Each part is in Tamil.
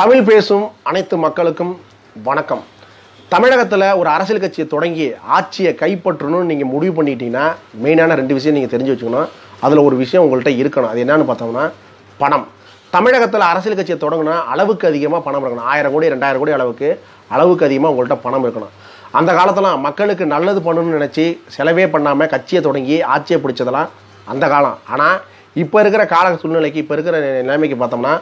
தமிழ் பேசும் அனைத்து மக்களுக்கும் வணக்கம். தமிழகத்தில் ஒரு அரசியல் கட்சியை தொடங்கி ஆட்சியை கைப்பற்றணும்னு நீங்கள் முடிவு பண்ணிட்டீங்கன்னா மெயினான ரெண்டு விஷயம் நீங்கள் தெரிஞ்சு வச்சுக்கணும். அதில் ஒரு விஷயம் உங்கள்கிட்ட இருக்கணும். அது என்னன்னு பார்த்தோம்னா பணம். தமிழகத்தில் அரசியல் கட்சியை தொடங்கினா அளவுக்கு அதிகமாக பணம் இருக்கணும். ஆயிரம் கோடி ரெண்டாயிரம் கோடி அளவுக்கு அளவுக்கு அதிகமாக உங்கள்கிட்ட பணம் இருக்கணும். அந்த காலத்தில் மக்களுக்கு நல்லது பண்ணணும்னு நினச்சி செலவே பண்ணாமல் கட்சியை தொடங்கி ஆட்சியை பிடிச்சதெல்லாம் அந்த காலம். ஆனால் இப்போ இருக்கிற கால சூழ்நிலைக்கு இப்போ இருக்கிற நிலைமைக்கு பார்த்தோம்னா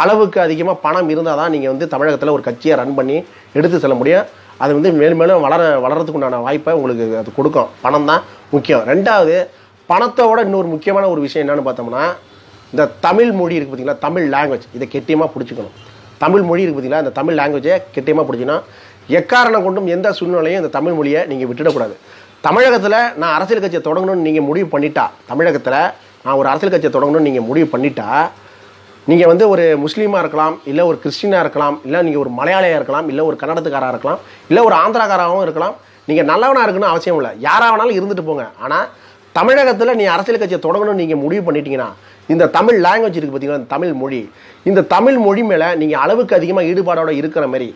அளவுக்கு அதிகமாக பணம் இருந்தால் தான் நீங்கள் வந்து தமிழகத்தில் ஒரு கட்சியை ரன் பண்ணி எடுத்து செல்ல முடியும். அது வந்து மேலும் மேலும் வளர வளர்கிறதுக்கு உண்டான வாய்ப்பை உங்களுக்கு அது கொடுக்கும். பணம் தான் முக்கியம். ரெண்டாவது பணத்தோட இன்னொரு முக்கியமான ஒரு விஷயம் என்னென்னு பார்த்தோம்னா இந்த தமிழ் மொழி இருக்குது பார்த்தீங்களா? தமிழ் லாங்குவேஜ் இதை கெட்டியமாக பிடிச்சிக்கணும். தமிழ் மொழி இருக்குது பார்த்தீங்களா? இந்த தமிழ் லாங்குவேஜை கெட்டியமாக பிடிச்சிக்கணும் எக்காரணம் கொண்டும் எந்த சூழ்நிலையும் இந்த தமிழ் மொழியை நீங்கள் விட்டுடக்கூடாது. தமிழகத்தில் நான் அரசியல் கட்சியை தொடங்கணும்னு நீங்கள் முடிவு பண்ணிட்டா தமிழகத்தில் நான் ஒரு அரசியல் கட்சியை தொடங்கணும்னு நீங்கள் முடிவு பண்ணிட்டா நீங்கள் வந்து ஒரு முஸ்லீமாக இருக்கலாம் இல்லை ஒரு கிறிஸ்டினாக இருக்கலாம் இல்லை நீங்கள் ஒரு மலையாளியாக இருக்கலாம் இல்லை ஒரு கன்னடத்துக்காராக இருக்கலாம் இல்லை ஒரு ஆந்திராக்காராகவும் இருக்கலாம் நீங்கள் நல்லவனாக இருக்குன்னு அவசியம் இல்லை. யாராக வேணாலும் இருந்துட்டு போங்க. ஆனால் தமிழகத்தில் நீ அரசியல் கட்சியை தொடங்கணும்னு நீங்கள் முடிவு பண்ணிட்டீங்கன்னா இந்த தமிழ் லாங்குவேஜ் இருக்குது பார்த்தீங்கன்னா தமிழ் மொழி இந்த தமிழ் மொழி மேலே நீங்கள் அளவுக்கு அதிகமாக ஈடுபாடோடு இருக்கிற மாதிரி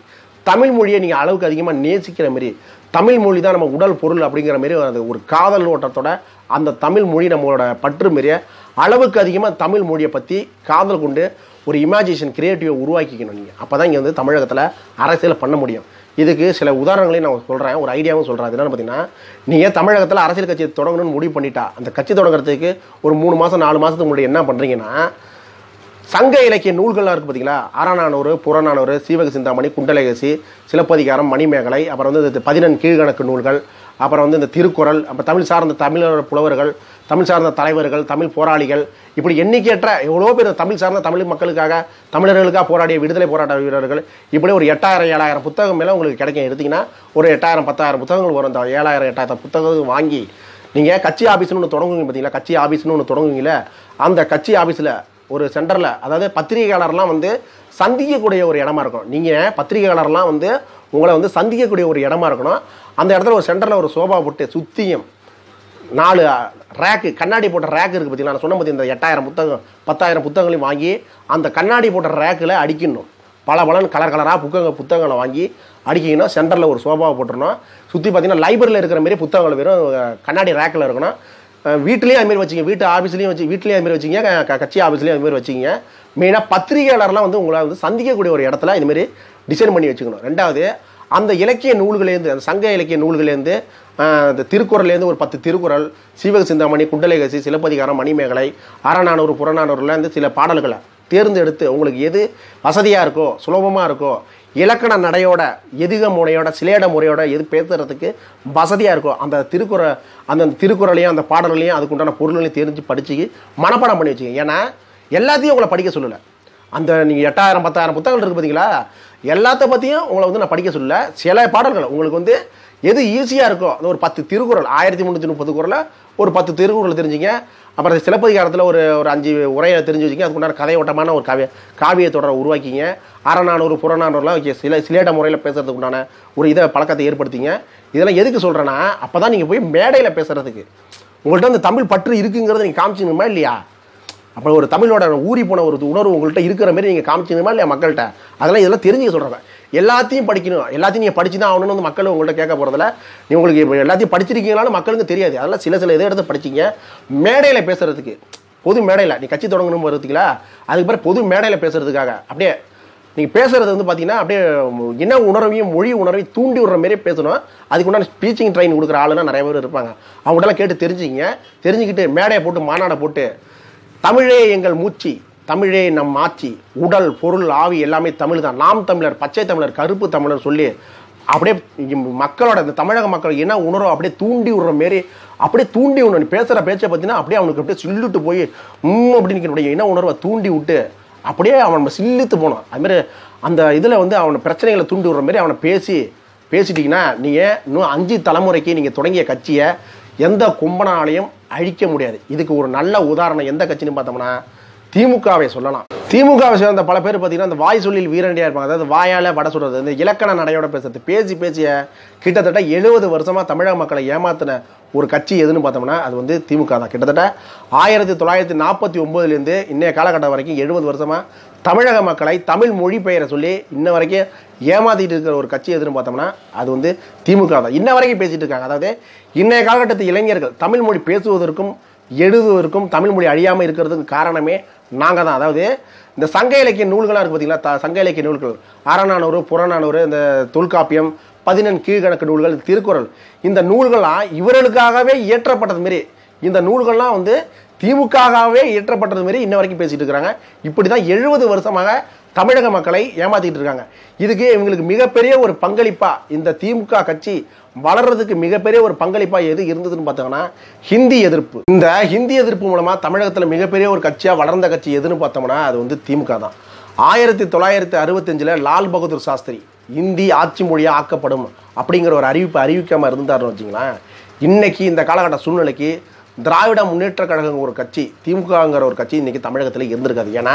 தமிழ் மொழியை நீங்கள் அளவுக்கு அதிகமாக நேசிக்கிற மாதிரி தமிழ் மொழி தான் நம்ம உடல் பொருள் அப்படிங்கிற மாரி அது ஒரு காதல் ஓட்டத்தோட அந்த தமிழ் மொழி நம்மளோட பற்று மாரிய அளவுக்கு அதிகமாக தமிழ் மொழியை பற்றி காதல் கொண்டு ஒரு இமேஜினேஷன் கிரியேட்டிவை உருவாக்கிக்கணும் நீங்கள் அப்போ தான் இங்கே வந்து தமிழகத்தில் அரசியல் பண்ண முடியும். இதுக்கு சில உதாரணங்களையும் நான் சொல்கிறேன் ஒரு ஐடியாவும் சொல்கிறேன் அது பார்த்தீங்கன்னா நீங்கள் தமிழகத்தில் அரசியல் கட்சியை தொடங்கணும்னு முடிவு பண்ணிட்டா? அந்த கட்சி தொடங்குறதுக்கு ஒரு மூணு மாதம் நாலு மாதத்துக்கு முன்னாடி என்ன பண்ணுறீங்கன்னா சங்க இலக்கிய நூல்கள்லாம் இருக்குது பார்த்தீங்களா அறநானூறு புறநானூறு சீவக சிந்தாமணி குண்டலகசி சிலப்பதிகாரம் மணிமேகலை அப்புறம் வந்து இந்த பதினெண் கீழ்கணக்கு நூல்கள் அப்புறம் வந்து இந்த திருக்குறள் அப்புறம் தமிழ் சார்ந்த தமிழர் புலவர்கள் தமிழ் சார்ந்த தலைவர்கள் தமிழ் போராளிகள் இப்படி எண்ணிக்கையற்ற எவ்வளோ பேர் தமிழ் சார்ந்த தமிழ் மக்களுக்காக தமிழர்களுக்காக போராடிய விடுதலை போராட்ட வீரர்கள் இப்படி ஒரு எட்டாயிரம் ஏழாயிரம் புத்தகம் மேலே உங்களுக்கு கிடைக்கும். எடுத்திங்கன்னா ஒரு எட்டாயிரம் பத்தாயிரம் புத்தகங்கள் வரும். அந்த ஏழாயிரம் எட்டாயிரம் புத்தகம் வாங்கி நீங்கள் கட்சி ஆஃபீஸ்னு ஒன்று தொடங்குவீங்க பார்த்தீங்களா கட்சி ஆஃபீஸ்னு ஒன்று தொடங்குவீங்களே அந்த கட்சி ஆஃபீஸில் ஒரு சென்டரில் அதாவது பத்திரிகையாளர்லாம் வந்து சந்திக்கக்கூடிய ஒரு இடமா இருக்கும் நீங்கள் பத்திரிகையாளர்லாம் வந்து உங்களை வந்து சந்திக்கக்கூடிய ஒரு இடமா இருக்கணும். அந்த இடத்துல ஒரு சென்டரில் ஒரு சோபா போட்டு சுத்தியும் நாலு ரேக்கு கண்ணாடி போட்ட ரேக் இருக்குது பார்த்தீங்களா நான் சொன்ன பற்றி இந்த எட்டாயிரம் புத்தகம் பத்தாயிரம் புத்தகங்களையும் வாங்கி அந்த கண்ணாடி போட்ட ரேக்கில் அடிக்கணும். பல பலன் கலர் கலராக புத்தக புத்தகங்களை வாங்கி அடிக்கணும். சென்டரில் ஒரு சோபாவை போட்டுருணும் சுற்றி பார்த்தீங்கன்னா லைப்ரரியில் இருக்கிற மாரி புத்தகங்கள் வெறும் கண்ணாடி ரேக்கில் இருக்கணும். வீட்லேயும் அதுமாரி வச்சுங்க. வீட்டு ஆஃபீஸ்லேயும் வச்சு வீட்லேயும் அதுமாரி வச்சுங்க. கட்சி ஆஃபீஸ்லேயும் அதுமாரி வச்சுங்க. மெயினாக பத்திரிகையாளர்லாம் வந்து உங்களை வந்து சந்திக்கக்கூடிய ஒரு இடத்துல இதுமாரி டிசைன் பண்ணி வச்சுக்கணும். ரெண்டாவது அந்த இலக்கிய நூல்களேருந்து அந்த சங்க இலக்கிய நூல்களேருந்து இந்த திருக்குறள்லேருந்து ஒரு பத்து திருக்குறள் சீவக சிந்தாமணி குண்டலகசி சிலப்பதிகாரம் மணிமேகலை அறநானூறு புறநானூறுலேருந்து சில பாடல்களை தேர்ந்தெடுத்து உங்களுக்கு எது வசதியாக இருக்கோ சுலபமாக இருக்கோ இலக்கண நடையோட எதுக முறையோட சிலேட முறையோட எது பேசுறதுக்கு வசதியாக இருக்கோ அந்த திருக்குறள் அந்த திருக்குறளையும் அந்த பாடல்களையும் அதுக்குண்டான பொருள்களையும் தெரிஞ்சு படித்து மனப்பாடம் பண்ணி வச்சுக்கோங்க ஏன்னா எல்லாத்தையும் உங்களை படிக்க சொல்லலை. அந்த நீங்கள் எட்டாயிரம் பத்தாயிரம் புத்தகங்கள் இருக்குது பார்த்தீங்களா எல்லாத்த பற்றியும் உங்களை வந்து நான் படிக்க சொல்லலை. சில பாடல்கள் உங்களுக்கு வந்து எது ஈஸியாக இருக்கோ அந்த ஒரு பத்து திருக்குறள் ஆயிரத்தி முந்நூற்றி முப்பது குரலை ஒரு பத்து திருக்குறள் தெரிஞ்சுங்க. அப்புறம் சிலப்பதிகாரத்தில் ஒரு ஒரு அஞ்சு உரையை தெரிஞ்சு வச்சுங்க. அதுக்குண்டான கதையோட்டமான ஒரு காவிய காவிய தொடரை உருவாக்கிங்க. அறநானூறு புறநானூறுலாம் வச்சு சில சிலேட முறையில் பேசுகிறதுக்கு உண்டான ஒரு இதை பழக்கத்தை ஏற்படுத்திங்க. இதெல்லாம் எதுக்கு சொல்கிறேன்னா அப்போ தான் நீங்கள் போய் மேடையில் பேசுகிறதுக்கு உங்கள்கிட்ட அந்த தமிழ் பற்று இருக்குங்கிறத நீங்கள் காமிச்சிக்கணுமா இல்லையா? அப்போ ஒரு தமிழோட ஊறி போன ஒரு உணர்வு உங்கள்கிட்ட இருக்கிற மாதிரி நீங்கள் காமிச்சிக்கணுமா இல்லையா மக்கள்கிட்ட? அதெல்லாம் இதெல்லாம் தெரிஞ்சுக்க சொல்கிறேன் எல்லாத்தையும் படிக்கணும். எல்லாத்தையும் நீங்கள் படிச்சு தான் ஆகணும்னு வந்து மக்கள் உங்கள்கிட்ட கேட்க போகிறதில்ல நீ உங்களுக்கு இப்போ எல்லாத்தையும் படிச்சிருக்கீங்களான்னு மக்களுக்கு தெரியாது. அதெல்லாம் சில சில இதை எடுத்து படிச்சிங்க. மேடையில் பேசுறதுக்கு பொது மேடையில் நீ கட்சி தொடங்கணும் வருதுங்களா அதுக்கு பிறகு பொது மேடையில் பேசுறதுக்காக அப்படியே நீங்கள் பேசுறது வந்து பார்த்தீங்கன்னா அப்படியே இன உணர்வையும் மொழி உணர்வையும் தூண்டி விடுற மாதிரி பேசணும். அதுக்கு உண்டான ஸ்பீச்சிங் ட்ரைன் கொடுக்குற ஆளுனா நிறைய பேர் இருப்பாங்க. அவங்கள்ட்டலாம் கேட்டு தெரிஞ்சுங்க தெரிஞ்சுக்கிட்டு மேடையை போட்டு மாநாடை போட்டு தமிழே எங்கள் மூச்சு. தமிழே நம் ஆட்சி. உடல் பொருள் ஆவி எல்லாமே தமிழ் தான் நாம் தமிழர் பச்சை தமிழர் கருப்பு தமிழர் சொல்லி அப்படியே மக்களோட இந்த தமிழக மக்கள் என்ன உணர்வு அப்படியே தூண்டி விடுற மாரி அப்படியே தூண்டி விடணும். பேசுகிற பேச்சை பார்த்தீங்கன்னா அப்படியே அவனுக்கு அப்படியே சில்லுட்டு போய் ம் அப்படின்னு நிற்கிறனுடைய என்ன உணர்வை தூண்டி விட்டு அப்படியே அவன் நம்ம சில்லுத்து போனோம் அதுமாரி அந்த இதில் வந்து அவனை பிரச்சனைகளை தூண்டி விடுற மாரி அவனை பேசி பேசிட்டிங்கன்னா நீங்கள் இன்னும் அஞ்சு தலைமுறைக்கு நீங்கள் தொடங்கிய கட்சியை எந்த கும்பனாலையும் அழிக்க முடியாது. இதுக்கு ஒரு நல்ல உதாரணம் எந்த கட்சின்னு பார்த்தோம்னா திமுகவை சொல்லலாம். திமுகவை சேர்ந்த பல பேர் பார்த்தீங்கன்னா அந்த வாய் சொல்லில் வீரண்டியாக இருப்பாங்க. அதாவது வாயால் வட சொல்றது இந்த இலக்கண நடையோட பேசுறது பேசி பேசிய கிட்டத்தட்ட எழுபது வருஷமா தமிழக மக்களை ஏமாத்தின ஒரு கட்சி எதுன்னு பார்த்தோம்னா அது வந்து திமுக தான். கிட்டத்தட்ட ஆயிரத்தி தொள்ளாயிரத்தி நாற்பத்தி ஒம்போதுலேருந்து இன்னைய காலகட்டம் வரைக்கும் எழுபது வருஷமா தமிழக மக்களை தமிழ் மொழி பெயரை சொல்லி இன்ன வரைக்கும் ஏமாத்திட்டு இருக்கிற ஒரு கட்சி எதுன்னு பார்த்தோம்னா அது வந்து திமுக தான். இன்ன வரைக்கும் பேசிட்டு இருக்காங்க. அதாவது இன்றைய காலகட்டத்து இளைஞர்கள் தமிழ் மொழி பேசுவதற்கும் எழுதுவதற்கும் தமிழ் மொழி அழியாமல் இருக்கிறதுக்கு காரணமே நாங்கள் தான் அதாவது இந்த சங்க இலக்கிய நூல்களாக இருக்குது பார்த்தீங்களா த- சங்க இலக்கிய நூல்கள். அறநானூறு புறநானூறு இந்த தொல்காப்பியம் பதினெண் கீழ்கணக்கு நூல்கள் திருக்குறள். இந்த நூல்கள்லாம் இவர்களுக்காகவே இயற்றப்பட்டது மாரி. இந்த நூல்கள்லாம் வந்து திமுகவே இயற்றப்பட்டது மாரி இன்ன வரைக்கும் பேசிட்டு இருக்கிறாங்க. இப்படி தான் எழுபது வருஷமாக தமிழக மக்களை ஏமாத்திட்டு இருக்காங்க. இதுக்கு இவங்களுக்கு மிகப்பெரிய ஒரு பங்களிப்பா இந்த திமுக கட்சி வளர்றதுக்கு மிகப்பெரிய ஒரு பங்களிப்பா எது இருந்ததுன்னு பார்த்தோம்னா ஹிந்தி எதிர்ப்பு. இந்த ஹிந்தி எதிர்ப்பு மூலமா தமிழகத்தில் மிகப்பெரிய ஒரு கட்சியா வளர்ந்த கட்சி எதுன்னு பார்த்தோம்னா அது வந்து திமுக தான். ஆயிரத்தி தொள்ளாயிரத்தி அறுபத்தஞ்சில் லால் பகதூர் சாஸ்திரி இந்தி ஆட்சி மொழியாக ஆக்கப்படும் அப்படிங்கிற ஒரு அறிவிப்பு அறிவிக்காமல் இருந்தார்னு வச்சிங்களேன் இன்னைக்கு இந்த காலகட்ட சூழ்நிலைக்கு திராவிட முன்னேற்ற கழகம் ஒரு கட்சி திமுகங்கிற ஒரு கட்சி இன்னைக்கு தமிழகத்தில் இருந்திருக்காது. ஏன்னா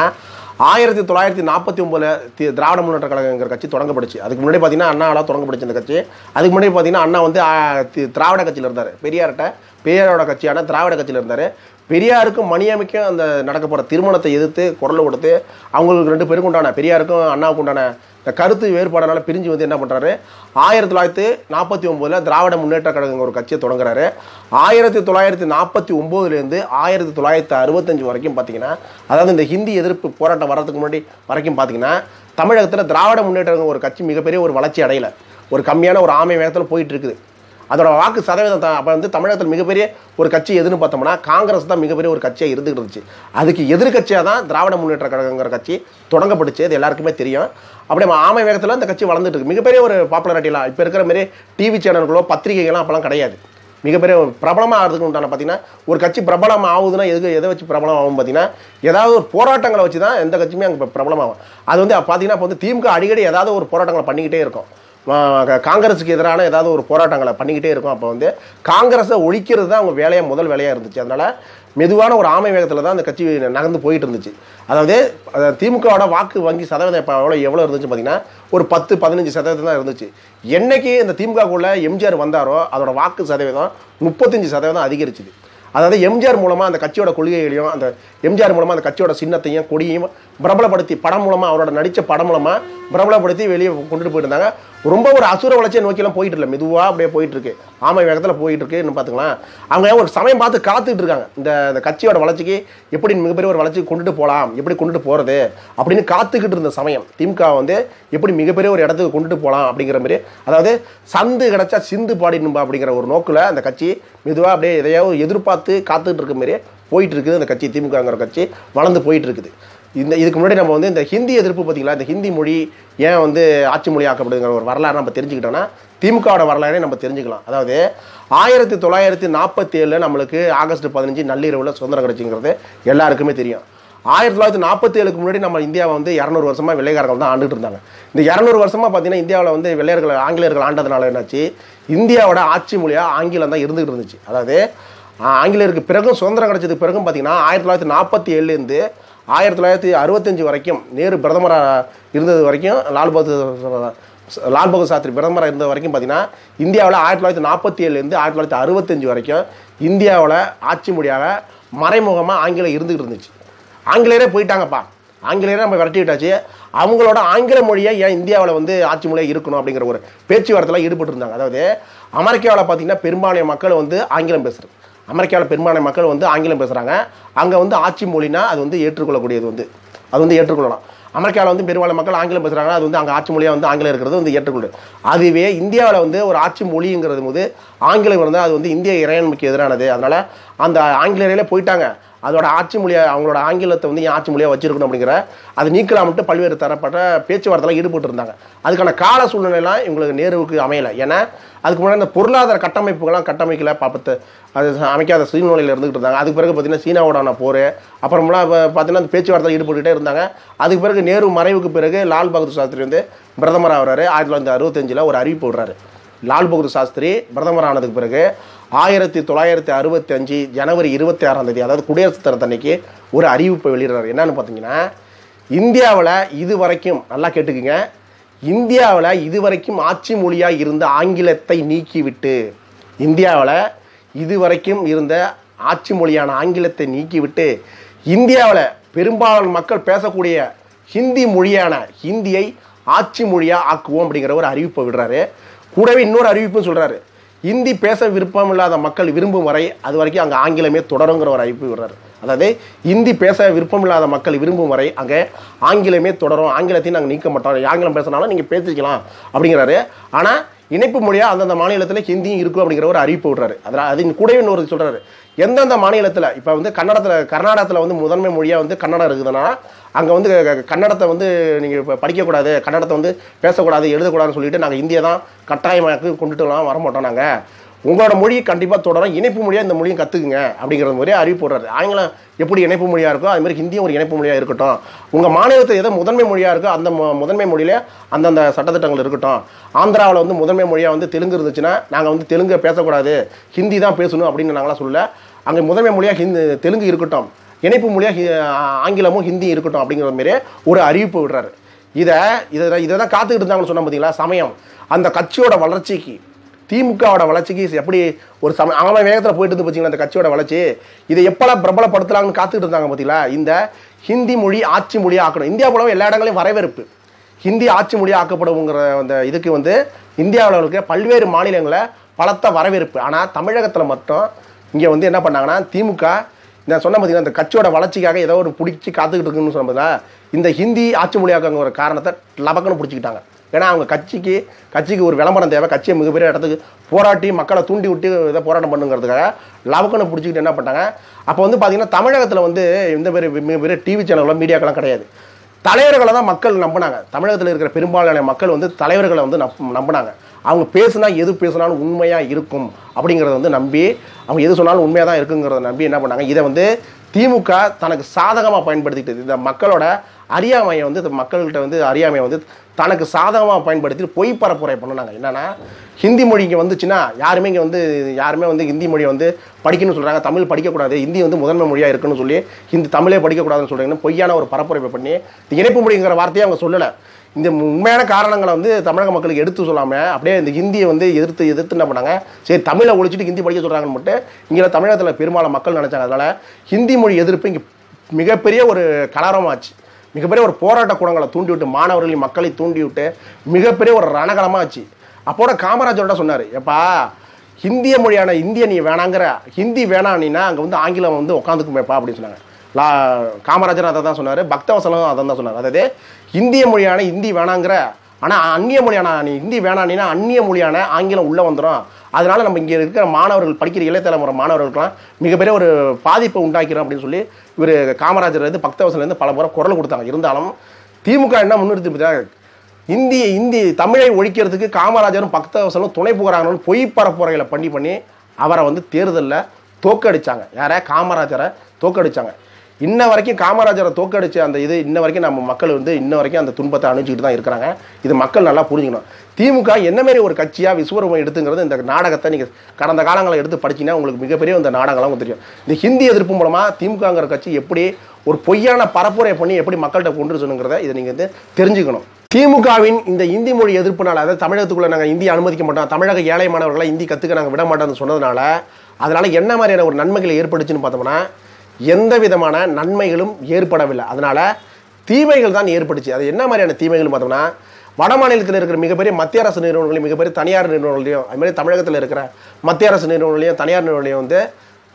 ஆயிரத்தி தொள்ளாயிரத்தி நாற்பத்தி ஒன்பதுல திராவிட முன்னேற்ற கழகங்கிற கட்சி தொடங்கப்பட்டுச்சு அதுக்கு முன்னாடி பார்த்தீங்கன்னா அண்ணாவெல்லாம் தொடங்கப்படுச்சு இந்த கட்சி. அதுக்கு முன்னாடி பார்த்தீங்கன்னா அண்ணா வந்து திராவிட கட்சியில் இருந்தார். பெரியார்கிட்ட பெரியாரோட கட்சியான திராவிட கட்சியில் இருந்தார். பெரியாருக்கும் மணியமைக்கும் அந்த நடக்க போகிற திருமணத்தை எதிர்த்து குரல் கொடுத்து அவங்களுக்கு ரெண்டு பேருக்கும் உண்டான பெரியாருக்கும் அண்ணாவுக்கு உண்டான இந்த கருத்து வேறுபாடுனால பிரிஞ்சு வந்து என்ன பண்ணுறாரு ஆயிரத்தி தொள்ளாயிரத்தி நாற்பத்தி ஒம்போதில் திராவிட முன்னேற்ற கழகம் ஒரு கட்சியை தொடங்குறாரு. ஆயிரத்தி தொள்ளாயிரத்தி நாற்பத்தி ஒம்போதுலேருந்து ஆயிரத்தி தொள்ளாயிரத்தி அறுபத்தஞ்சு வரைக்கும் பார்த்தீங்கன்னா அதாவது இந்த ஹிந்தி எதிர்ப்பு போராட்டம் வர்றதுக்கு முன்னாடி வரைக்கும் பார்த்தீங்கன்னா தமிழகத்தில் திராவிட முன்னேற்ற கழகம் ஒரு கட்சி மிகப்பெரிய ஒரு வளர்ச்சி அடையலை. ஒரு கம்மியான ஒரு ஆமை வேகத்தில் போயிட்டு இருக்குது. அதோட வாக்கு சதவீதம் தான். அப்போ வந்து தமிழகத்தில் மிகப்பெரிய ஒரு கட்சி எதுன்னு பார்த்தோம்னா காங்கிரஸ் தான் மிகப்பெரிய ஒரு கட்சியாக இருந்துகிட்டு இருந்துச்சு. அதுக்கு எதிர்கட்சியாக தான் திராவிட முன்னேற்ற கழகங்கிற கட்சி தொடங்கப்பட்டுச்சு. அது எல்லாருக்குமே தெரியும். அப்படியே ஆமை வேகத்தில் இந்த கட்சி வளர்ந்துட்டு இருக்கு. மிகப்பெரிய ஒரு பாப்புலாரிட்டிலாம் இப்போ இருக்கிற மாதிரி டிவி சேனல்களோ பத்திரிகைகளோ அப்போலாம் கிடையாது. மிகப்பெரிய பிரபலமாக ஆகிறதுக்கு உண்டான பார்த்தீங்கன்னா ஒரு கட்சி பிரபலம் ஆகுதுன்னா எதுக்கு எதை வச்சு பிரபலம் ஆகும் பார்த்தீங்கன்னா ஏதாவது ஒரு போராட்டங்களை வச்சு தான் எந்த கட்சியுமே அங்கே பிரபலமாகும். அது வந்து பார்த்தீங்கன்னா இப்போ வந்து திமுக அடிக்கடி ஏதாவது ஒரு போராட்டங்களை பண்ணிக்கிட்டே இருக்கும். காங்கிரஸுக்கு எதிரான ஏதாவது ஒரு போராட்டங்களை பண்ணிக்கிட்டே இருக்கும். அப்போ வந்து காங்கிரஸை ஒழிக்கிறது தான் அவங்க வேலையாக முதல் வேலையாக இருந்துச்சு. அதனால் மெதுவான ஒரு ஆமை வேகத்தில் தான் அந்த கட்சி நகர்ந்து போயிட்டு இருந்துச்சு. அதாவது திமுகவோட வாக்கு வங்கி சதவீதம் இப்போ எவ்வளோ எவ்வளோ இருந்துச்சு பார்த்தீங்கன்னா ஒரு பத்து பதினஞ்சு சதவீதம் தான் இருந்துச்சு. என்றைக்கு இந்த திமுகக்குள்ளே எம்ஜிஆர் வந்தாரோ அதோட வாக்கு சதவீதம் முப்பத்தஞ்சு சதவீதம் அதிகரிச்சுது. அதாவது எம்ஜிஆர் மூலமாக அந்த கட்சியோட கொள்கைகளையும் அந்த எம்ஜிஆர் மூலமாக அந்த கட்சியோட சின்னத்தையும் கொடியையும் பிரபலப்படுத்தி படம் மூலமாக அவரோட நடித்த படம் மூலமாக பிரபலப்படுத்தி வெளியே கொண்டுட்டு போயிருந்தாங்க. ரொம்ப ஒரு அசுர வளர்ச்சியை நோக்கிலாம் போயிட்டு இல்லை. மெதுவாக அப்படியே போயிட்டு இருக்கு. ஆமை வேகத்தில் போயிட்டு இருக்குன்னு பார்த்துக்கலாம் அவங்க ஒரு சமயம் பார்த்து காத்துட்டு இருக்காங்க. இந்த இந்த கட்சியோட வளர்ச்சிக்கு எப்படி மிகப்பெரிய ஒரு வளர்ச்சி கொண்டுட்டு போகலாம் எப்படி கொண்டுட்டு போகிறது அப்படின்னு காத்துக்கிட்டு இருந்த சமயம். திமுக வந்து எப்படி மிகப்பெரிய ஒரு இடத்துக்கு கொண்டுட்டு போகலாம் அப்படிங்கிற மாதிரி. அதாவது சந்து கிடச்சா சிந்து பாடினும்பா அப்படிங்கிற ஒரு நோக்கில் அந்த கட்சி மெதுவாக அப்படியே எதையாவது எதிர்பார்த்து காத்துக்கிட்டு இருக்க மாதிரி போயிட்டு இருக்குது. அந்த கட்சி திமுகங்கிற கட்சி வளர்ந்து போயிட்டு இருக்குது. இந்த இதுக்கு முன்னாடி நம்ம வந்து இந்த ஹிந்தி எதிர்ப்பு பார்த்தீங்களா? இந்த ஹிந்தி மொழி ஏன் வந்து ஆட்சி மொழி ஆக்கப்படுதுங்கிற ஒரு வரலாறு நம்ம தெரிஞ்சுக்கிட்டோம்னா திமுகவோட வரலாறே நம்ம தெரிஞ்சுக்கலாம். அதாவது ஆயிரத்தி தொள்ளாயிரத்தி நாற்பத்தி ஏழில் நம்மளுக்கு ஆகஸ்ட் பதினஞ்சு நள்ளிரவில் சுதந்திரம் கிடச்சிங்கிறது எல்லாருக்குமே தெரியும். ஆயிரத்தி தொள்ளாயிரத்தி நாற்பத்தி ஏழுக்கு முன்னாடி நம்ம இந்தியாவை வந்து இரநூறு வருஷமாக வெள்ளைக்காரர்கள் தான் ஆண்டுட்டு இருந்தாங்க. இந்த இரநூறு வருஷமா பார்த்தீங்கன்னா இந்தியாவில் வந்து வெள்ளையர்கள் ஆங்கிலேயர்கள் ஆண்டதுனால என்னாச்சு? இந்தியாவோட ஆட்சி மொழியாக ஆங்கிலம் தான் இருந்துகிட்டு இருந்துச்சு. அதாவது ஆங்கிலேயருக்கு பிறகும் சுதந்திரம் கிடச்சதுக்கு பிறகும் பார்த்தீங்கன்னா ஆயிரத்தி தொள்ளாயிரத்தி நாற்பத்தி ஏழுலேருந்து ஆயிரத்தி தொள்ளாயிரத்தி அறுபத்தஞ்சு வரைக்கும் நேரு பிரதமராக இருந்தது வரைக்கும் லால் பகதூர் லால் பகதூர் சாஸ்திரி பிரதமராக இருந்த வரைக்கும் பார்த்தீங்கன்னா இந்தியாவில் ஆயிரத்தி தொள்ளாயிரத்தி நாற்பத்தி ஏழுலேருந்து ஆயிரத்தி தொள்ளாயிரத்தி அறுபத்தஞ்சு வரைக்கும் இந்தியாவில் ஆட்சி மொழியாக மறைமுகமாக ஆங்கிலம் இருந்துகிட்டு இருந்துச்சு. ஆங்கிலேயரே போயிட்டாங்கப்பா. ஆங்கிலேயரே நம்ம விரட்டி விட்டாச்சு அவங்களோட ஆங்கில மொழியை ஏன் இந்தியாவில் வந்து ஆட்சி மொழியாக இருக்கணும் அப்படிங்கிற ஒரு பேச்சுவார்த்தையில் ஈடுபட்டு இருந்தாங்க அதாவது அமெரிக்காவில் பார்த்தீங்கன்னா பெரும்பாலான மக்கள் வந்து ஆங்கிலம் பேசுகிறது அமெரிக்காவில் பெரும்பாலான மக்கள் வந்து ஆங்கிலம் பேசுகிறாங்க அங்கே வந்து ஆட்சி மொழினா அது வந்து ஏற்றுக்கொள்ளக்கூடியது வந்து. அது வந்து ஏற்றுக்கொள்ளலாம். அமெரிக்காவில் வந்து பெரும்பாலான மக்கள் ஆங்கிலம் பேசுகிறாங்க அது வந்து அங்கே ஆட்சி மொழியாக வந்து ஆங்கிலம் இருக்கிறது வந்து ஏற்றுக்கொண்டு அதுவே இந்தியாவில் வந்து ஒரு ஆட்சி மொழிங்கிறது போது ஆங்கிலம் இருந்தால் அது வந்து இந்திய இறையாண்மைக்கு எதிரானது. அதனால் அந்த ஆங்கிலேயர்களே போயிட்டாங்க. அதோட ஆட்சி மொழியை அவங்களோட ஆங்கிலத்தை வந்து ஏன் ஆட்சி மொழியாக வச்சிருக்கணும் அப்படிங்கிற அது நீக்கலாம்ட்டு பல்வேறு தரப்பட்ட பேச்சுவார்த்தையில் ஈடுபட்டு இருந்தாங்க அதுக்கான கால சூழ்நிலைலாம் இவங்களுக்கு நேருவுக்கு அமையலை. ஏன்னா அதுக்கு முன்னாடி இந்த பொருளாதார கட்டமைப்புகள்லாம் கட்டமைக்கல பார்த்து அது அமைக்காத சூழ்நிலையில் இருந்துகிட்டு இருந்தாங்க. அதுக்கு பிறகு பார்த்தீங்கன்னா சீனாவோடான போர் அப்புறமெல்லாம் இப்போ பார்த்தீங்கன்னா அந்த பேச்சுவார்த்தையில் ஈடுபட்டுகிட்டே இருந்தாங்க. அதுக்கு பிறகு நேரு மறைவுக்கு பிறகு லால் பகதூர் சாஸ்திரி வந்து பிரதமர் ஆகிறாரு ஆயிரத்தி தொள்ளாயிரத்தி அறுபத்தஞ்சில் ஒரு அறிவிப்பு விடுறாரு லால் பகதூர் சாஸ்திரி பிரதமர் ஆனதுக்கு பிறகு ஆயிரத்தி தொள்ளாயிரத்தி அறுபத்தி அஞ்சு ஜனவரி இருபத்தி ஆறாம் தேதி அதாவது குடியரசுத் தினத்தன்னைக்கு ஒரு அறிவிப்பை வெளியிடுறாரு. என்னன்னு பார்த்தீங்கன்னா இந்தியாவில் இது வரைக்கும் நல்லா கேட்டுக்குங்க இந்தியாவில் இதுவரைக்கும் ஆட்சி மொழியாக இருந்த ஆங்கிலத்தை நீக்கிவிட்டு இந்தியாவில் இதுவரைக்கும் இருந்த ஆட்சி மொழியான ஆங்கிலத்தை நீக்கிவிட்டு இந்தியாவில் பெரும்பாலான மக்கள் பேசக்கூடிய ஹிந்தி மொழியான ஹிந்தியை ஆட்சி மொழியாக ஆக்குவோம் அப்படிங்கிற ஒரு அறிவிப்பை விடுறாரு. கூடவே இன்னொரு அறிவிப்பும் சொல்கிறாரு இந்தி பேச விருப்பம் இல்லாத மக்கள் விரும்பும் வரை அது வரைக்கும் அங்கே ஆங்கிலமே தொடருங்கிற ஒரு அறிவிப்பு விடுறாரு அதாவது இந்தி பேச விருப்பம் இல்லாத மக்கள் விரும்பும் வரை அங்கே ஆங்கிலமே தொடரும் ஆங்கிலத்தையும் நாங்கள் நீக்க மாட்டோம். ஆங்கிலம் பேசினாலும் நீங்கள் பேசிக்கலாம் அப்படிங்கிறாரு. ஆனால் இணைப்பு மொழியாக அந்தந்த மாநிலத்தில் ஹிந்தியும் இருக்கும் அப்படிங்கிற ஒரு அறிவிப்பு விடுறாரு. அதில் அது கூடவே இன்னொரு சொல்கிறாரு எந்தெந்த மாநிலத்தில் இப்போ வந்து கன்னடத்தில் கர்நாடகத்தில் வந்து முதன்மை மொழியாக வந்து கன்னடம் இருக்குதுன்னா அங்கே வந்து க- கன்னடத்தை வந்து நீங்கள் இப்போ படிக்கக்கூடாது கன்னடத்தை வந்து பேசக்கூடாது எழுதக்கூடாதுன்னு சொல்லிட்டு நாங்கள் இந்தியை தான் கட்டாயமாக கொண்டுட்டுலாம் வர மாட்டோம் நாங்கள் உங்களோட மொழி கண்டிப்பாக தொடரும். இணைப்பு மொழியாக இந்த மொழியும் கற்றுக்குங்க அப்படிங்கிற மாதிரியே அறிவிப்பு போடுறாரு. ஆங்கிலம் எப்படி இணைப்பு மொழியாக இருக்கோ அதுமாரி ஹிந்தியும் ஒரு இணைப்பு மொழியாக இருக்கட்டும். உங்கள் மாநிலத்தில் எதோ முதன்மை மொழியாக இருக்கோ அந்த முதன்மை மொழியிலே அந்தந்த சட்டத்திட்டங்கள் இருக்கட்டும். ஆந்திராவில் வந்து முதன்மை மொழியாக வந்து தெலுங்கு இருந்துச்சுன்னா நாங்கள் வந்து தெலுங்கை பேசக்கூடாது. ஹிந்தி தான் பேசணும் அப்படின்னு நாங்களாம் சொல்லலை. அங்கே முதன்மை மொழியாக ஹிந்தி தெலுங்கு இருக்கட்டும். இணைப்பு மொழியாக ஆங்கிலமும் ஹிந்தியும் இருக்கட்டும் அப்படிங்கிற மாதிரி ஒரு அறிவிப்பு விடுறாரு இதை இதை இதை தான் காத்துக்கிட்டு இருந்தாங்கன்னு சொன்னால் பார்த்தீங்களா சமயம். அந்த கட்சியோட வளர்ச்சிக்கு திமுகவோட வளர்ச்சிக்கு எப்படி ஒரு சம அவன் வேகத்தில் போயிட்டு இருந்து பார்த்தீங்களா அந்த கட்சியோட வளர்ச்சி? இதை எப்பெல்லாம் பிரபலப்படுத்தலாம்னு காத்துக்கிட்டு இருந்தாங்க பார்த்தீங்களா இந்த ஹிந்தி மொழி ஆட்சி மொழியாக ஆக்கணும். இந்தியா போலவும் எல்லா இடங்களையும் வரவேற்பு. ஹிந்தி ஆட்சி மொழியாக ஆக்கப்படுங்கிற அந்த இதுக்கு வந்து இந்தியாவில் இருக்க பல்வேறு மாநிலங்களை பலத்த வரவேற்பு. ஆனால் தமிழகத்தில் மட்டும் இங்கே வந்து என்ன பண்ணாங்கன்னா திமுக நான் சொன்ன பார்த்தீங்கன்னா அந்த கட்சியோட வளர்ச்சிக்காக ஏதோ ஒரு பிடிச்சி காத்துக்கிட்டு இருக்குன்னு சொன்னதுல இந்த ஹிந்தி ஆட்சி மொழியாக்கங்கிற காரணத்தை லபக்குன்னு பிடிச்சிக்கிட்டாங்க. ஏன்னா அவங்க கட்சிக்கு கட்சிக்கு ஒரு விளம்பரம் தேவை. கட்சியை மிகப்பெரிய இடத்துக்கு போராட்டி மக்களை தூண்டி விட்டு இதை போராட்டம் பண்ணுங்கிறதுக்காக லவக்கனை பிடிச்சிக்கிட்டு என்ன பண்ணாங்க அப்போ வந்து பார்த்தீங்கன்னா தமிழகத்தில் வந்து இந்த பெரிய மிகப்பெரிய டிவி சேனல்களோ மீடியாக்கெல்லாம் கிடையாது. தலைவர்களை தான் மக்கள் நம்பினாங்க. தமிழகத்தில் இருக்கிற பெரும்பாலான மக்கள் வந்து தலைவர்களை வந்து நம் நம்பினாங்க. அவங்க பேசுனா எது பேசுனாலும் உண்மையாக இருக்கும் அப்படிங்கிறத வந்து நம்பி அவங்க எது சொன்னாலும் உண்மையாக தான் இருக்குங்கிறத நம்பி என்ன பண்ணாங்க? இதை வந்து திமுக தனக்கு சாதகமாக பயன்படுத்திக்கிட்டு இந்த மக்களோட அறியாமையை வந்து மக்கள்கிட்ட வந்து அறியாமையை வந்து தனக்கு சாதகமாக பயன்படுத்தி பொய் பரப்புரை பண்ணினாங்க. என்னன்னா ஹிந்தி மொழி இங்கே வந்துச்சுன்னா யாருமே இங்கே வந்து யாருமே வந்து ஹிந்தி மொழியை வந்து படிக்கணும்னு சொல்கிறாங்க தமிழ் படிக்கக்கூடாது. ஹிந்தி வந்து முதன்மை மொழியாக இருக்குன்னு சொல்லி ஹிந்தி தமிழே படிக்கக்கூடாதுன்னு சொல்கிறாங்கன்னு பொய்யான ஒரு பரப்புரை பண்ணி இந்த இணைப்பு மொழிங்கிற வார்த்தையை அவங்க சொல்லலை. இந்த உண்மையான காரணங்களை வந்து தமிழக மக்களுக்கு எடுத்து சொல்லாமல் அப்படியே இந்த ஹிந்தியை வந்து எதிர்த்து எதிர்த்து என்ன பண்ணாங்க? சரி தமிழை ஒழிச்சிட்டு ஹிந்தி படிக்க சொல்கிறாங்கன்னு மட்டும் இங்கே தமிழகத்தில் பெரும்பாலும் மக்கள் நினச்சாங்க. அதனால் ஹிந்தி மொழி எதிர்ப்பு இங்கே மிகப்பெரிய ஒரு கலரமாச்சு மிகப்பெரிய ஒரு போராட்ட கூடங்களை தூண்டிவிட்டு மாணவர்களையும் மக்களை தூண்டிவிட்டு மிகப்பெரிய ஒரு ரணகலமாச்சு அப்போட காமராஜரோட சொன்னார் எப்பா ஹிந்திய மொழியான இந்திய நீ வேணாங்கிற ஹிந்தி வேணான்னா அங்கே வந்து ஆங்கிலம் வந்து உட்காந்துக்குமேப்பா அப்படின்னு சொன்னாங்க. லா காமராஜர் அதை தான் சொன்னார் பக்தவசலம் அதை தான் சொன்னார். அதாவது இந்திய மொழியான ஹிந்தி வேணாங்கிற ஆனால் அந்நிய மொழியான நீ ஹிந்தி வேணான்னா அந்நிய மொழியான ஆங்கிலம் உள்ளே வந்துடும் அதனால நம்ம இங்கே இருக்கிற மாணவர்கள் படிக்கிற இளைய தலைமுறை மாணவர்களுக்கெல்லாம் மிகப்பெரிய ஒரு பாதிப்பை உண்டாக்கிறோம் அப்படின்னு சொல்லி இவர் காமராஜர் வந்து பக்தவசன்லேருந்து பல முறை குரல் கொடுத்தாங்க. இருந்தாலும் திமுக என்ன முன்னிறுத்தி பார்த்தா, இந்திய இந்தி தமிழை ஒழிக்கிறதுக்கு காமராஜரும் பக்தவசலும் துணை புகிறாங்கன்னு பொய் பரப்புரைகளை பண்ணி பண்ணி அவரை வந்து தேர்தலில் தோக்கடிச்சாங்க. யாரை? காமராஜரை தோக்கடிச்சாங்க. இன்ன வரைக்கும் காமராஜரை தோக்கடிச்ச அந்த இது இன்ன வரைக்கும் நம்ம மக்கள் வந்து இன்ன வரைக்கும் அந்த துன்பத்தை அணிஞ்சிக்கிட்டு தான் இருக்கிறாங்க. இது மக்கள் நல்லா புரிஞ்சுக்கணும். திமுக என்ன மாதிரி ஒரு கட்சியாக விஸ்வரூபம் எடுத்துங்கிறது இந்த நாடகத்தை நீங்கள் கடந்த காலங்களை எடுத்து படிச்சீங்கன்னா உங்களுக்கு மிகப்பெரிய இந்த நாடகம்லாம் தெரியும். இந்த ஹிந்தி எதிர்ப்பு மூலமாக திமுகங்கிற கட்சி எப்படி ஒரு பொய்யான பரப்புரை பண்ணி எப்படி மக்கள்கிட்ட கொண்டு சொன்னுங்கிறத இதை நீங்கள் வந்து தெரிஞ்சுக்கணும். திமுகவின் இந்த இந்தி மொழி எதிர்ப்புனால அதாவது தமிழகத்துக்குள்ளே நாங்கள் இந்தி அனுமதிக்க மாட்டோம் தமிழக ஏழை மாணவர்களை இந்தி கற்றுக்க நாங்கள் விட மாட்டோம்னு சொன்னதுனால அதனால் என்ன மாதிரியான ஒரு நன்மைகள் ஏற்படுச்சுன்னு பார்த்தோம்னா எந்த விதமான நன்மைகளும் ஏற்படவில்லை. அதனால் தீமைகள் தான் ஏற்பட்டுச்சு. அது என்ன மாதிரியான தீமைகள் பார்த்தோம்னா வட மாநிலத்தில் இருக்கிற மிகப்பெரிய மத்திய அரசு நிறுவனங்களையும் மிகப்பெரிய தனியார் நிறுவனங்களையும் அதுமாதிரி தமிழகத்தில் இருக்கிற மத்திய அரசு நிறுவனங்களையும் தனியார் நிறுவனங்களையும் வந்து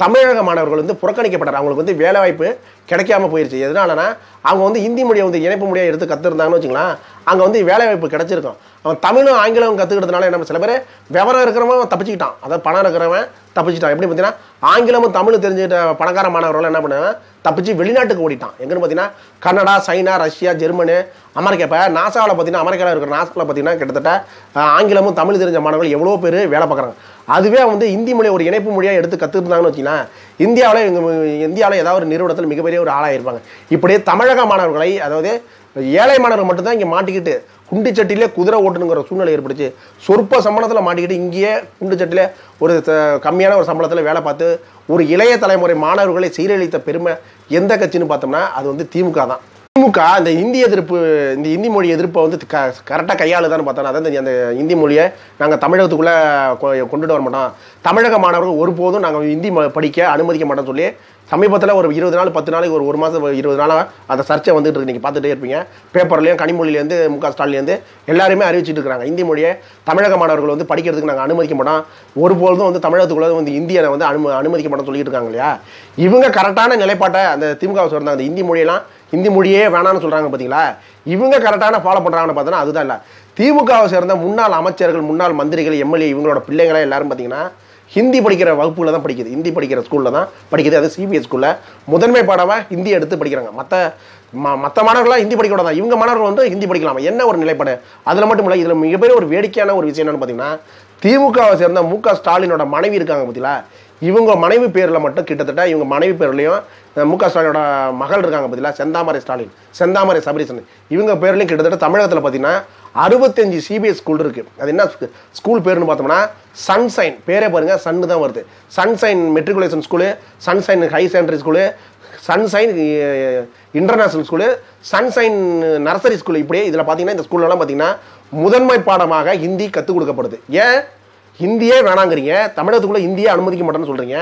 தமிழக மாணவர்கள் வந்து புறக்கணிக்கப்பட்டார் அவங்களுக்கு வந்து வேலைவாய்ப்பு கிடைக்காம போயிடுச்சு எதனாலனா அவங்க வந்து ஹிந்தி மொழியை வந்து இணைப்பு மொழியை எடுத்து கற்றுருந்தாங்கன்னு வச்சுக்கலாம் அங்கே வந்து வேலைவாய்ப்பு கிடைச்சிருக்கும். அவன் தமிழும் ஆங்கிலம் கற்றுக்கிறதுனால என்ன சில பேர் விவரம் இருக்கிறவன் தப்பிச்சுக்கிட்டான். அதாவது பணம் இருக்கிறவன் தப்பிச்சிட்டான் எப்படி பார்த்தீங்கன்னா ஆங்கிலமும் தமிழ் தெரிஞ்சுக்கிட்ட பணக்கார மாணவர்கள் என்ன பண்ணுவாங்க? தப்பிச்சு வெளிநாட்டுக்கு ஓடிட்டான். எங்கன்னு பார்த்தீங்கன்னா Canada China Russia Germany America. இப்போ நாசாவில் பார்த்தீங்கன்னா அமெரிக்காவில் இருக்கிற நாசாவில் பார்த்தீங்கன்னா கிட்டத்தட்ட ஆங்கிலமும் தமிழ் தெரிஞ்ச மாணவர்கள் எவ்வளோ பேர் வேலை பார்க்குறாங்க. அதுவே வந்து இந்தி மொழியை ஒரு இணைப்பு மொழியாக எடுத்து கற்றுருந்தாங்கன்னு வச்சிங்கன்னா இந்தியாவில் எங்கள் இந்தியாவில் ஏதாவது ஒரு நிறுவனத்தில் மிகப்பெரிய ஒரு ஆளாக இருப்பாங்க. இப்படியே தமிழக மாணவர்களை அதாவது ஏழை மாணவர்கள் மட்டும்தான் இங்கே மாட்டிக்கிட்டு குண்டு சட்டிலே குதிரை ஓட்டணுங்கிற சூழ்நிலை ஏற்பட்டுச்சு. சொற்ப சம்பளத்தில் மாட்டிக்கிட்டு இங்கேயே குண்டு சட்டியில் ஒரு த- கம்மியான ஒரு சம்பளத்தில் வேலை பார்த்து ஒரு இளைய தலைமுறை மாணவர்களை சீரழித்த பெருமை எந்த கட்சின்னு பார்த்தோம்னா அது வந்து திமுக தான். திமுக இந்த இந்தி எதிர்ப்பு இந்த இந்தி மொழி எதிர்ப்பை வந்து க கரெக்டாக கையாளுதான்னு பார்த்தோம்னா அதான் இந்த- அந்த இந்தி மொழியை நாங்கள் தமிழகத்துக்குள்ளே கொண்டுட்டு வர மாட்டோம். தமிழக மாணவர்கள் ஒருபோதும் நாங்கள் இந்தி படிக்க அனுமதிக்க மாட்டோம்னு சொல்லி சமீபத்தில் ஒரு இருபது நாள் பத்து நாளைக்கு ஒரு ஒரு மாதம் இருபது நாளாக அந்த சர்ச்சை வந்துட்டு இருக்கு. நீங்கள் பார்த்துட்டே இருப்பீங்க. பேப்பர்லேயும் கனிமொழியிலேருந்து மு க ஸ்டாலின்லேருந்து எல்லாருமே அறிவிச்சிட்டு இருக்காங்க இந்தி மொழியை தமிழக மாணவர்கள் வந்து படிக்கிறதுக்கு நாங்கள் அனுமதிக்க மாட்டோம். ஒருபோதும் வந்து தமிழகத்துக்குள்ள வந்து இந்தியை வந்து அனும அனுமதிக்க மாட்டோம்னு சொல்லிட்டு இருக்காங்க இல்லையா? இவங்க கரெக்டான நிலைப்பாட்டை அந்த திமுக சொல்றாங்க அந்த இந்தி மொழியெல்லாம் இந்தி மொழியே வேணாம்னு சொல்கிறாங்க பார்த்தீங்களா இவங்க கரெக்டான ஃபாலோ பண்ணுறாங்கன்னு பார்த்தோன்னா அதுதான் இல்லை. திமுகவை சேர்ந்த முன்னாள் அமைச்சர்கள் முன்னாள் மந்திரிகள் எம்எல்ஏ இவங்களோட பிள்ளைங்களா எல்லாரும் பார்த்தீங்கன்னா ஹிந்தி படிக்கிற வகுப்புல தான் படிக்குது. ஹிந்தி படிக்கிற ஸ்கூலில் தான் படிக்குது. அது சிபிஎஸ் ஸ்கூலில் முதன்மை பாடமாக ஹிந்தி எடுத்து படிக்கிறாங்க. மற்ற மற்ற மாணவர்களாக ஹிந்தி படிக்க கூடாது. இவங்க மாணவர்கள் வந்து ஹிந்தி படிக்கலாம். என்ன ஒரு நிலைப்பாடு? அதில் மட்டும் இல்லை இதில் மிகப்பெரிய ஒரு வேடிக்கையான ஒரு விஷயம் என்னன்னு பார்த்தீங்கன்னா திமுகவை சேர்ந்த மு க ஸ்டாலினோட மனைவி இருக்காங்க பார்த்தீங்களா இவங்க மனைவி பேரில் மட்டும் கிட்டத்தட்ட இவங்க மனைவி பேர்லையும் மு க ஸ்டாலினோட மகள் இருக்காங்க பார்த்தீங்களா செந்தாமரை ஸ்டாலின் செந்தாமரை சபரிசன். இவங்க பேர்லையும் கிட்டத்தட்ட தமிழகத்தில் பார்த்தீங்கன்னா அறுபத்தஞ்சு சிபிஎஸ் ஸ்கூல் இருக்குது அது என்ன ஸ்கூ- ஸ்கூல் பேர்னு பார்த்தோம்னா சன்சைன் பேரே பாருங்க சன்னு தான் வருது. Sunshine matriculation school sunshine high secondary school sunshine international school sunshine nursery school இப்படியே இதில் பார்த்தீங்கன்னா இந்த ஸ்கூல்லலாம் பார்த்தீங்கன்னா முதன்மை பாடமாக ஹிந்தி கற்றுக் கொடுக்கப்படுது. ஏன்? ஹிந்தியே வேணாங்கிறீங்க தமிழகத்துக்குள்ளே ஹிந்தியே அனுமதிக்க மாட்டேன்னு சொல்கிறீங்க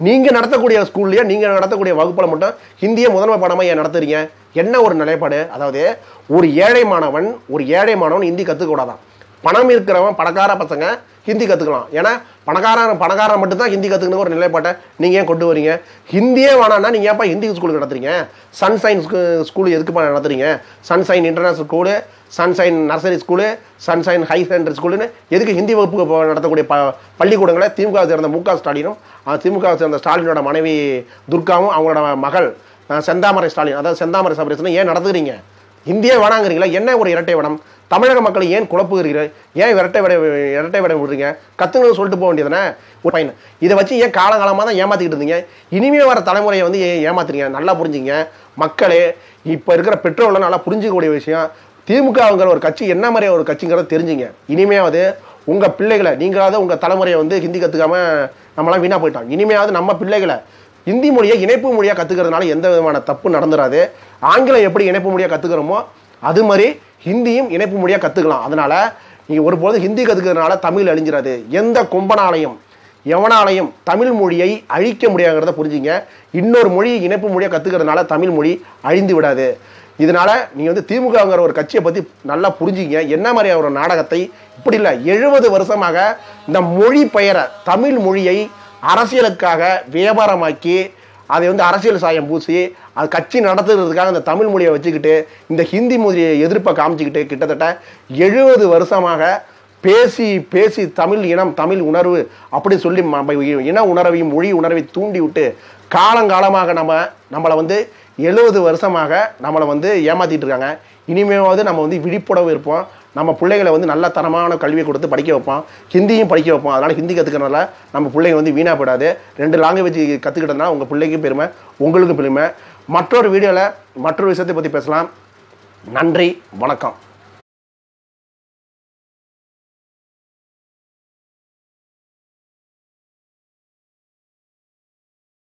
நீங்கள் நடத்தக்கூடிய ஸ்கூல்லயே நீங்கள் நடத்தக்கூடிய வகுப்பில் மட்டும் ஹிந்தியை முதன்மை பாடமாக ஏன் நடத்துறீங்க? என்ன ஒரு நிலைப்பாடு? அதாவது ஒரு ஏழை மாணவன் ஒரு ஏழை மாணவன் ஹிந்தி கற்றுக்கூடாதான் பணம் இருக்கிறவன் பணக்கார பசங்க ஹிந்தி கற்றுக்கலாம் ஏன்னா பணக்காரன் பணக்காரன் மட்டும் தான் ஹிந்தி கற்றுக்கணும் ஒரு நிலைப்பாட்டை நீங்கள் ஏன் கொண்டு வரீங்க? ஹிந்தியே வேணாம்னா நீங்கள் ஏன்ப்பா ஹிந்தி ஸ்கூலுக்கு நடத்துறீங்க? சன்சைன் ஸ்கூல் எதுக்குப்பா நடத்துறீங்க? Sunshine international school sunshine nursery school sunshine high secondary ஸ்கூலுன்னு எதுக்கு ஹிந்தி வகுப்பு நடத்தக்கூடிய ப பள்ளிக்கூடங்களை திமுக சேர்ந்த மு க ஸ்டாலினும் திமுக சேர்ந்த ஸ்டாலினோட மனைவி துர்காவும் அவங்களோட மகள் செந்தாமரை ஸ்டாலின். அதாவது செந்தாமரை சபரேசனும் ஏன் நடத்துகிறீங்க இந்தியே வேணாங்கிறீங்களா என்ன ஒரு இரட்டை வடம் தமிழக மக்களை ஏன் குழப்புகிறீர்கள்? ஏன் இரட்டை விட இரட்டை விட விடுறீங்க? கத்துங்கன்னு சொல்லிட்டு போக வேண்டியதானே ஒரு பையன் இதை வச்சு ஏன் காலங்காலமாக தான் ஏமாத்திக்கிட்டு இருந்தீங்க? இனிமே வர தலைமுறையை வந்து ஏன் ஏமாத்துறீங்க? நல்லா புரிஞ்சுங்க. மக்களே இப்போ இருக்கிற பெற்றோர்களை நல்லா புரிஞ்சுக்கக்கூடிய விஷயம் திமுகங்கிற ஒரு கட்சி என்ன மாதிரி ஒரு கட்சிங்கிறத தெரிஞ்சுங்க. இனிமையாவது உங்கள் பிள்ளைகளை நீங்களாவது உங்கள் தலைமுறையை வந்து ஹிந்தி கற்றுக்காமல் நம்மளாம் வீணாக போயிட்டோம் இனிமையாவது நம்ம பிள்ளைகளை இந்தி மொழியை இணைப்பு மொழியாக கத்துக்கிறதுனால எந்த விதமான தப்பு நடந்துராது ஆங்கிலம் எப்படி இணைப்பு மொழியாக கத்துக்கிறோமோ அது மாதிரி ஹிந்தியும் இணைப்பு மொழியாக கத்துக்கலாம். அதனால நீங்க ஒருபோது ஹிந்தி கத்துக்கிறதுனால தமிழ் அழிஞ்சிடாது எந்த கும்பனாலையும் எவனாலையும் தமிழ் மொழியை அழிக்க முடியாங்கிறத புரிஞ்சுங்க. இன்னொரு மொழி இணைப்பு மொழியை கத்துக்கிறதுனால தமிழ் மொழி அழிந்து விடாது. இதனால நீங்க வந்து திமுகங்கிற ஒரு கட்சியை பத்தி நல்லா புரிஞ்சுங்க. என்ன மாதிரி ஒரு நாடகத்தை இப்படி இல்லை எழுபது வருஷமாக இந்த மொழி பெயரை தமிழ் மொழியை அரசியலுக்காக வியாபாரமாக்கி அதை வந்து அரசியல் சாயம் பூசி அது கட்சி நடத்துறதுக்காக இந்த தமிழ் மொழியை வச்சுக்கிட்டு இந்த ஹிந்தி மொழியை எதிர்ப்பை காமிச்சிக்கிட்டு கிட்டத்தட்ட எழுபது வருஷமாக பேசி பேசி தமிழ் இனம் தமிழ் உணர்வு அப்படி சொல்லி இன உணர்வையும் மொழி உணர்வை தூண்டி விட்டு காலங்காலமாக நம்ம நம்மளை வந்து எழுபது வருஷமாக நம்மளை வந்து ஏமாத்திட்டு இருக்காங்க. இனிமேவாவது நம்ம வந்து விழிப்புணர்வு இருப்போம். நம்ம பிள்ளைகளை வந்து நல்ல தரமான கல்வியை கொடுத்து படிக்க வைப்போம் ஹிந்தியும் படிக்க வைப்போம் அதனால் ஹிந்தி கற்றுக்கிறனால நம்ம பிள்ளைங்க வந்து வீணாக போயிடாது. ரெண்டு லாங்குவேஜ் கற்றுக்கிட்டதுனா உங்கள் பிள்ளைக்கும் பெருமை உங்களுக்கும் பெருமை. மற்றொரு வீடியோவில் மற்றொரு விஷயத்தை பற்றி பேசலாம். நன்றி வணக்கம்.